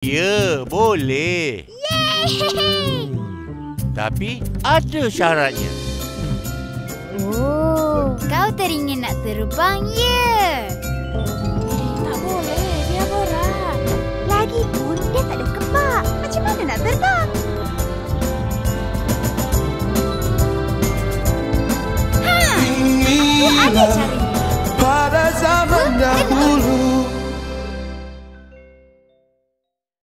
Ya, boleh. Yeay! Tapi ada syaratnya. Oh, kau teringin nak terbang, ya? Tak boleh, dia borak. Lagipun, dia tak ada kepak. Macam mana nak terbang? Ha! Oh, ada cara.